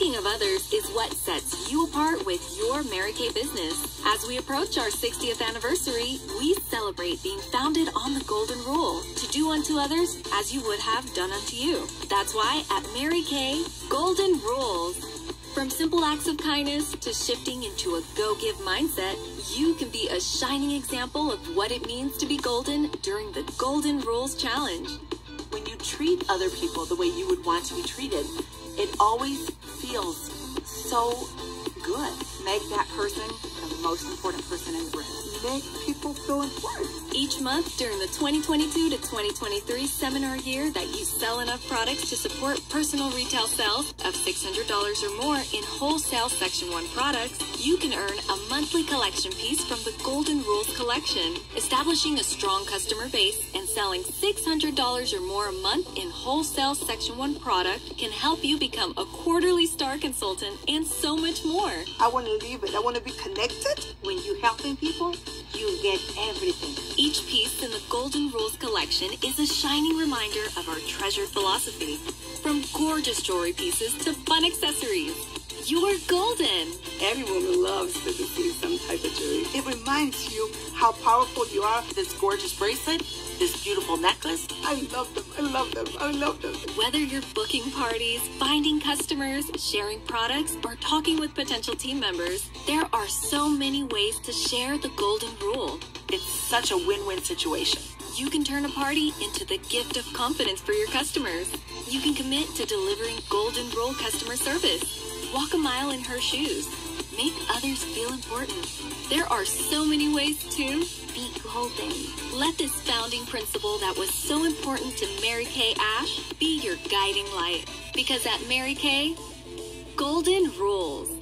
Thinking of others is what sets you apart with your Mary Kay business. As we approach our 60th anniversary, we celebrate being founded on the golden rule to do unto others as you would have done unto you. That's why at Mary Kay, golden rules. From simple acts of kindness to shifting into a go give mindset, you can be a shining example of what it means to be golden during the Golden Rules Challenge. When you treat other people the way you would want to be treated, it always feels so good. Make that person most important person in the room. Make people feel important. Each month during the 2022 to 2023 seminar year that you sell enough products to support personal retail sales of $600 or more in wholesale Section 1 products, you can earn a monthly collection piece from the Golden Rules collection. Establishing a strong customer base and selling $600 or more a month in wholesale Section 1 product can help you become a quarterly star consultant and so much more. I want to leave it. I want to be connected. When you helping people, you get everything. Each piece in the Golden Rules collection is a shining reminder of our treasured philosophy. From gorgeous jewelry pieces to fun accessories, you're golden. Every woman loves to receive some type of jewelry. It reminds you how powerful you are. This gorgeous bracelet, this beautiful necklace. I love them. I love them. I love them. Whether you're booking parties, finding customers, sharing products, or talking with potential team members, there are so many ways to share the golden rule. It's such a win-win situation. You can turn a party into the gift of confidence for your customers. You can commit to delivering golden rule customer service. Walk a mile in her shoes. Make others feel important. There are so many ways to be golden. Let this founding principle that was so important to Mary Kay Ash be your guiding light. Because at Mary Kay, golden rules.